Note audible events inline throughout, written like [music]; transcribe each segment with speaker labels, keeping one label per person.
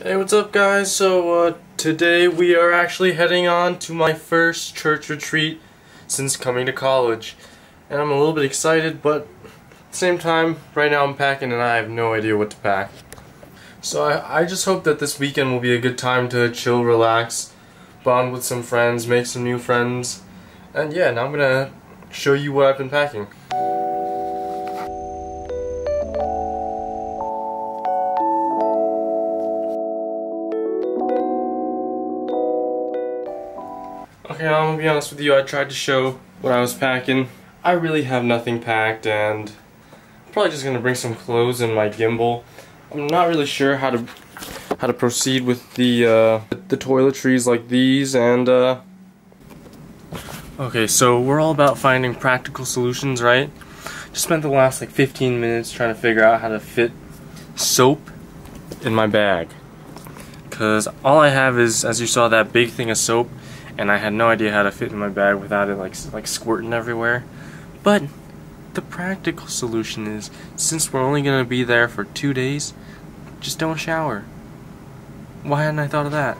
Speaker 1: Hey, what's up guys? So, uh, today we are actually heading on to my first church retreat since coming to college. And I'm a little bit excited, but at the same time, right now I'm packing and I have no idea what to pack. So I, I just hope that this weekend will be a good time to chill, relax, bond with some friends, make some new friends. And yeah, now I'm gonna show you what I've been packing. Okay, I'm gonna be honest with you, I tried to show what I was packing. I really have nothing packed and I'm probably just gonna bring some clothes and my gimbal. I'm not really sure how to how to proceed with the uh, the toiletries like these and uh Okay, so we're all about finding practical solutions, right? Just spent the last like 15 minutes trying to figure out how to fit soap in my bag. Cause all I have is, as you saw, that big thing of soap and I had no idea how to fit in my bag without it like like squirting everywhere. But the practical solution is since we're only going to be there for 2 days, just don't shower. Why hadn't I thought of that?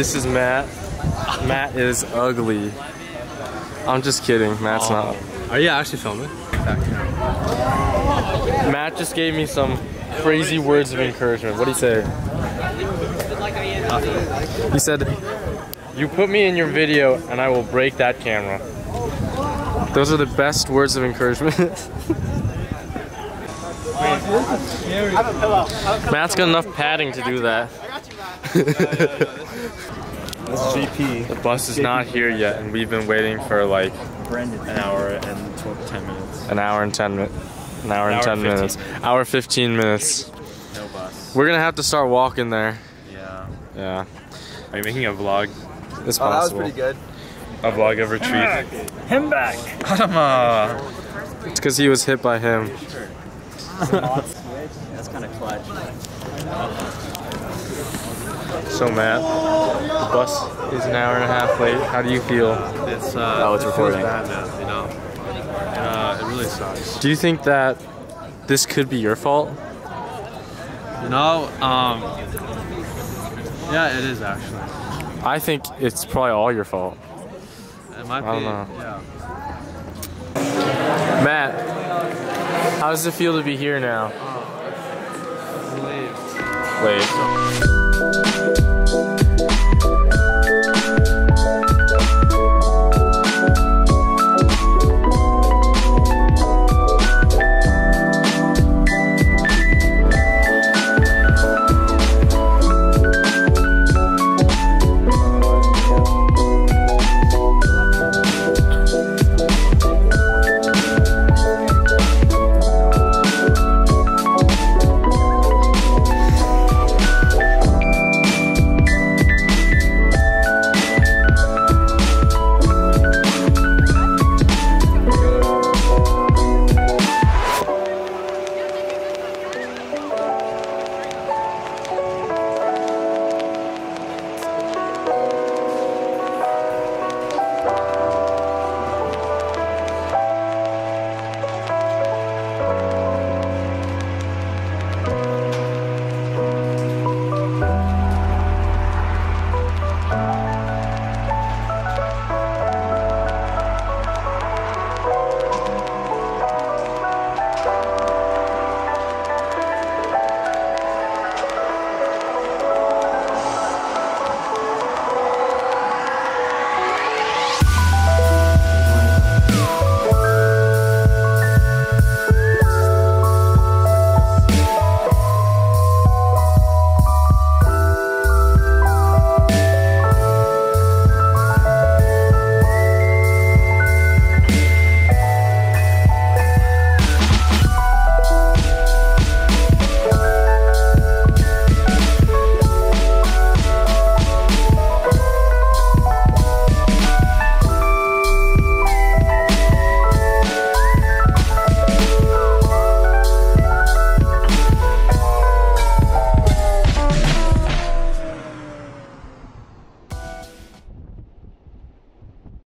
Speaker 1: This is Matt. Matt is ugly. I'm just kidding. Matt's oh. not.
Speaker 2: Are you actually filming?
Speaker 1: Matt just gave me some crazy words of encouragement. What do you say? He said, "You put me in your video, and I will break that camera." Those are the best words of encouragement. [laughs] Matt's got enough padding to do that.
Speaker 2: This is GP.
Speaker 1: The bus is not here yet, and we've been waiting for like
Speaker 2: Brandon. An hour and 12, 10 minutes.
Speaker 1: an hour and ten minutes. An hour and
Speaker 2: Hour
Speaker 1: ten
Speaker 2: 15
Speaker 1: minutes. Hour fifteen minutes.
Speaker 2: No bus.
Speaker 1: We're gonna have to start walking there.
Speaker 2: Yeah.
Speaker 1: Yeah,
Speaker 2: Are you making a vlog?
Speaker 1: it's
Speaker 3: Oh, that was pretty good.
Speaker 2: A vlog of retreat. Him back. Adama.
Speaker 1: It's because he was hit by him.
Speaker 3: That's kind of clutch.
Speaker 1: So Matt, the bus is an hour and a half late. How do you feel?
Speaker 2: It's uh.
Speaker 3: Oh, it's
Speaker 2: it feels
Speaker 3: recording.
Speaker 2: Bad, man, you know. Uh, it really sucks.
Speaker 1: Do you think that this could be your fault?
Speaker 2: You know, um. Yeah, it is actually.
Speaker 1: I think it's probably all your fault.
Speaker 2: It might be.
Speaker 1: I don't know.
Speaker 2: Yeah.
Speaker 1: Matt, how does it feel to be here now?
Speaker 2: Relieved.
Speaker 1: Wait.